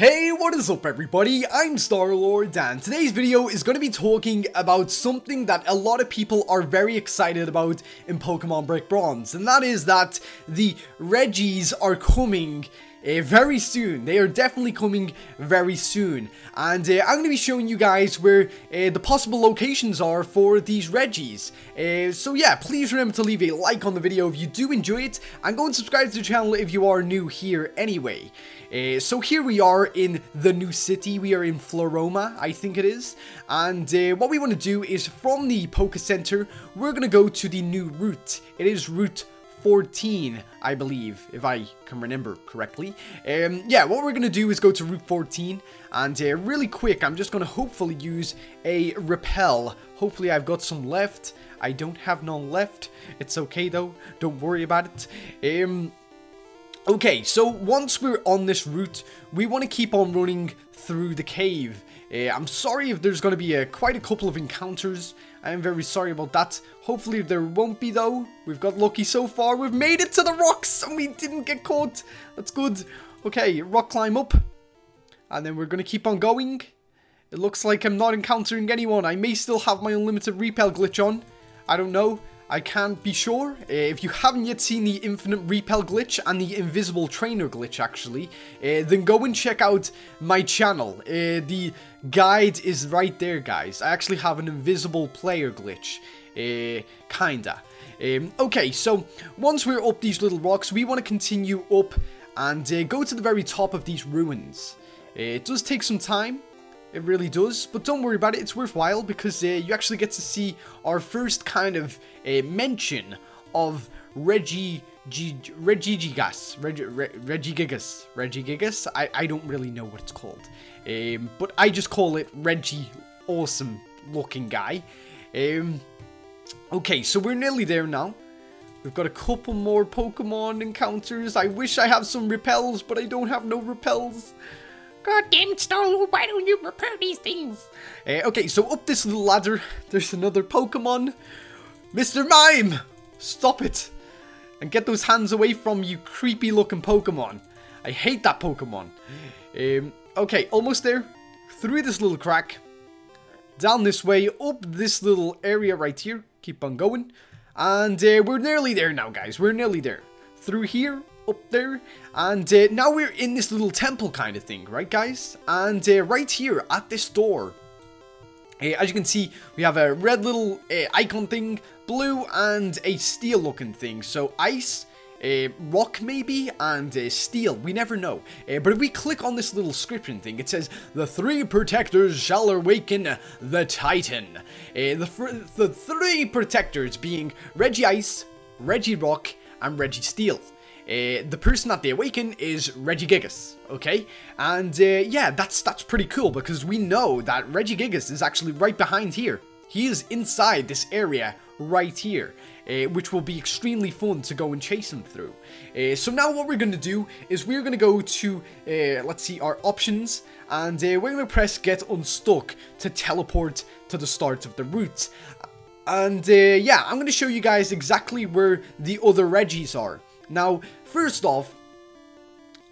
Hey, what is up everybody? I'm Star-Lord and today's video is going to be talking about something that a lot of people are very excited about in Pokemon Brick Bronze and that is that the Regis are coming uh, very soon. They are definitely coming very soon. And uh, I'm going to be showing you guys where uh, the possible locations are for these Regis. So yeah, please remember to leave a like on the video if you do enjoy it. And go and subscribe to the channel if you are new here anyway. So here we are in the new city. We are in Fluoruma, I think it is. And what we want to do is from the Poke Center, we're going to go to the new route. It is Route 14, I believe, if I can remember correctly. Um, yeah, what we're going to do is go to Route 14, and uh, really quick, I'm just going to hopefully use a Repel. Hopefully I've got some left. I don't have none left. It's okay though, don't worry about it. Um, Okay, so once we're on this route, we want to keep on running through the cave. Uh, I'm sorry if there's going to be a, quite a couple of encounters. I am very sorry about that. Hopefully there won't be though. We've got lucky so far. We've made it to the rocks and we didn't get caught. That's good. Okay, rock climb up. And then we're going to keep on going. It looks like I'm not encountering anyone. I may still have my unlimited repel glitch on. I don't know. I can't be sure. Uh, if you haven't yet seen the Infinite Repel glitch and the Invisible Trainer glitch actually, uh, then go and check out my channel. Uh, the guide is right there guys. I actually have an invisible player glitch. Uh, kinda. Um, okay, so once we're up these little rocks, we want to continue up and go to the very top of these ruins. It does take some time, it really does. But don't worry about it, it's worthwhile because uh, you actually get to see our first kind of uh, mention of Reggie G Regigigas. Reg Reg Regigigas. Regigigas? I, I don't really know what it's called. Um, but I just call it Reggie Awesome looking guy. Um, okay, so we're nearly there now. We've got a couple more Pokemon encounters. I wish I have some repels, but I don't have no repels. God damn Starlord, why don't you repair these things? Uh, okay, so up this little ladder, there's another Pokemon. Mr. Mime! Stop it! And get those hands away from you creepy looking Pokemon. I hate that Pokemon. Um, okay, almost there. Through this little crack. Down this way, up this little area right here. Keep on going. And uh, we're nearly there now, guys. We're nearly there. Through here, up there. And uh, now we're in this little temple kind of thing, right guys? And uh, right here at this door, uh, as you can see, we have a red little uh, icon thing, blue, and a steel looking thing. So ice, uh, rock maybe, and uh, steel. We never know. Uh, but if we click on this little description thing, it says, The three protectors shall awaken the Titan. Uh, the, the three protectors being Regice, Reggie Rock, and Registeel. Uh, the person that they awaken is Regigigas, okay? And uh, yeah, that's that's pretty cool because we know that Regigigas is actually right behind here. He is inside this area right here, uh, which will be extremely fun to go and chase him through. Uh, so now what we're going to do is we're going to go to, uh, let's see, our options, and uh, we're going to press get unstuck to teleport to the start of the route. And yeah, I'm going to show you guys exactly where the other Regis are. Now, first off,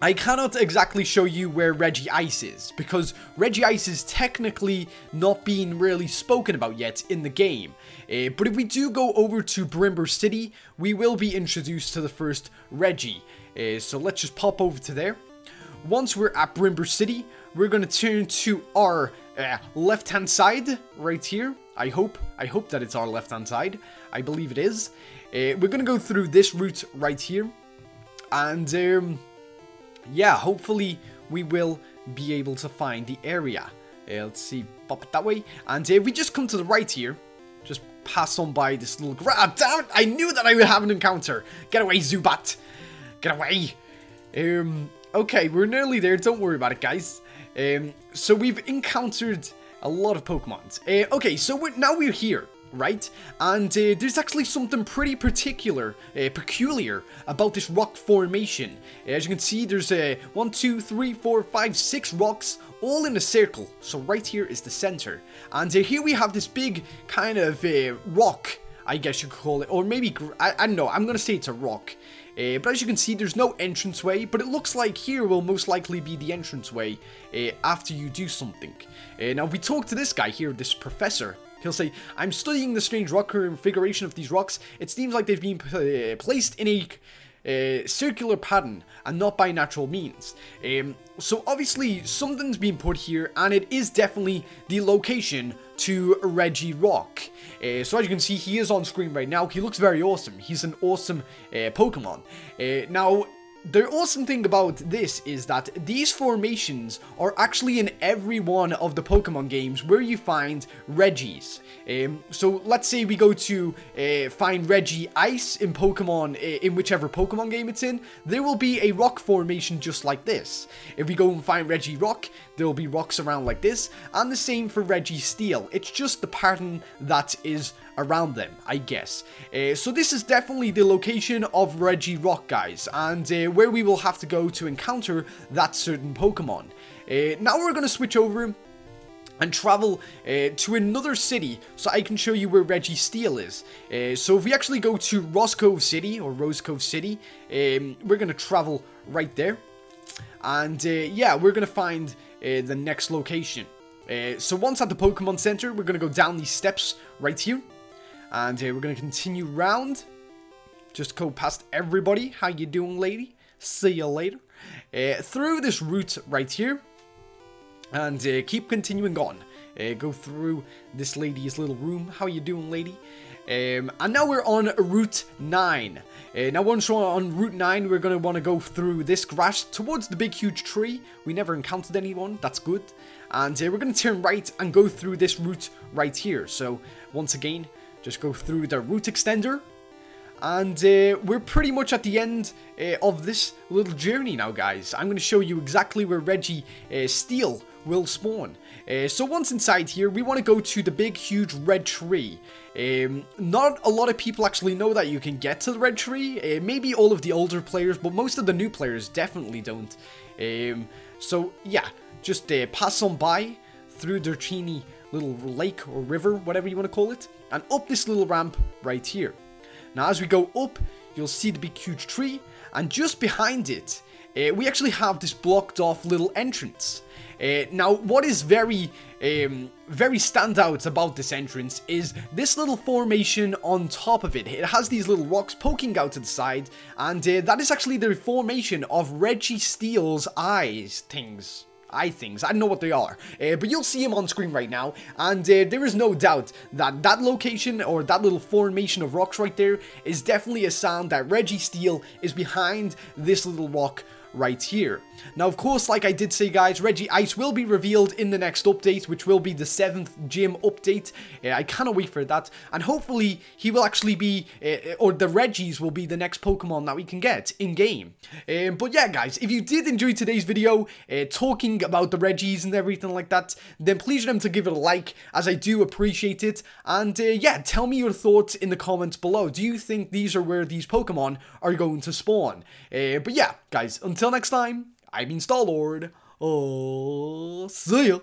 I cannot exactly show you where Regice is, because Regice is technically not being really spoken about yet in the game. Uh, but if we do go over to Brimber City, we will be introduced to the first Reggie. Uh, so let's just pop over to there. Once we're at Brimber City, we're going to turn to our uh, left-hand side, right here. I hope. I hope that it's our left-hand side. I believe it is. Uh, we're going to go through this route right here. And, um, yeah, hopefully we will be able to find the area. Uh, let's see, pop it that way. And uh, if we just come to the right here, just pass on by this little grab. Damn it, I knew that I would have an encounter. Get away, Zubat. Get away. Um, okay, we're nearly there. Don't worry about it, guys. Um, so we've encountered a lot of Pokemons. Uh, okay, so we're, now we're here right? And uh, there's actually something pretty particular, uh, peculiar about this rock formation. As you can see, there's uh, one, two, three, four, five, six rocks all in a circle. So right here is the center. And uh, here we have this big kind of uh, rock, I guess you could call it, or maybe, I, I don't know, I'm gonna say it's a rock. Uh, but as you can see, there's no entranceway, but it looks like here will most likely be the entranceway uh, after you do something. Uh, now, we talk to this guy here, this professor, He'll say, I'm studying the strange rock configuration of these rocks. It seems like they've been uh, placed in a uh, circular pattern and not by natural means. Um, so obviously something's been put here and it is definitely the location to Regirock. Uh, so as you can see he is on screen right now. He looks very awesome. He's an awesome uh, Pokemon. Uh, now the awesome thing about this is that these formations are actually in every one of the Pokemon games where you find Regis. Um, so let's say we go to uh, find Regice in Pokemon, uh, in whichever Pokemon game it's in, there will be a rock formation just like this. If we go and find Regirock, there will be rocks around like this, and the same for Registeel. It's just the pattern that is around them, I guess. Uh, so this is definitely the location of Regirock, guys, and uh, where we will have to go to encounter that certain Pokemon. Uh, now we're going to switch over and travel uh, to another city so I can show you where Registeel is. Uh, so if we actually go to Roscove City, or Rosecove City, um, we're going to travel right there. And uh, yeah, we're going to find uh, the next location. Uh, so once at the Pokemon Center, we're going to go down these steps right here. And uh, we're going to continue round. Just go past everybody. How you doing, lady? See you later. through this route right here and uh, keep continuing on. Uh, go through this lady's little room. How you doing, lady? Um, and now we're on Route 9. Uh, now once we're on Route 9, we're going to want to go through this grass towards the big huge tree. We never encountered anyone, that's good. And uh, we're going to turn right and go through this route right here. So once again, just go through the root extender. And uh, we're pretty much at the end uh, of this little journey now, guys. I'm going to show you exactly where Reggie uh, Steel will spawn. Uh, so once inside here, we want to go to the big, huge red tree. Um, not a lot of people actually know that you can get to the red tree. Uh, maybe all of the older players, but most of the new players definitely don't. Um, so yeah, just uh, pass on by through the teeny little lake or river, whatever you want to call it, and up this little ramp right here. Now as we go up, you'll see the big huge tree, and just behind it, uh, we actually have this blocked off little entrance. Uh, now, what is very, um, very standout about this entrance is this little formation on top of it. It has these little rocks poking out to the side, and uh, that is actually the formation of Registeel's eyes things eye things. I don't know what they are, uh, but you'll see him on screen right now, and uh, there is no doubt that that location or that little formation of rocks right there is definitely a sound that Registeel is behind this little rock right here. Now, of course, like I did say, guys, Regice will be revealed in the next update, which will be the 7th gym update. I cannot wait for that. And hopefully, he will actually be, uh, or the Regis will be the next Pokemon that we can get in-game. Um, but yeah, guys, if you did enjoy today's video, uh, talking about the Regis and everything like that, then please remember to give it a like, as I do appreciate it. And uh, yeah, tell me your thoughts in the comments below. Do you think these are where these Pokemon are going to spawn? But yeah, guys, until next time, I've been Star-Lord. Oh, see ya.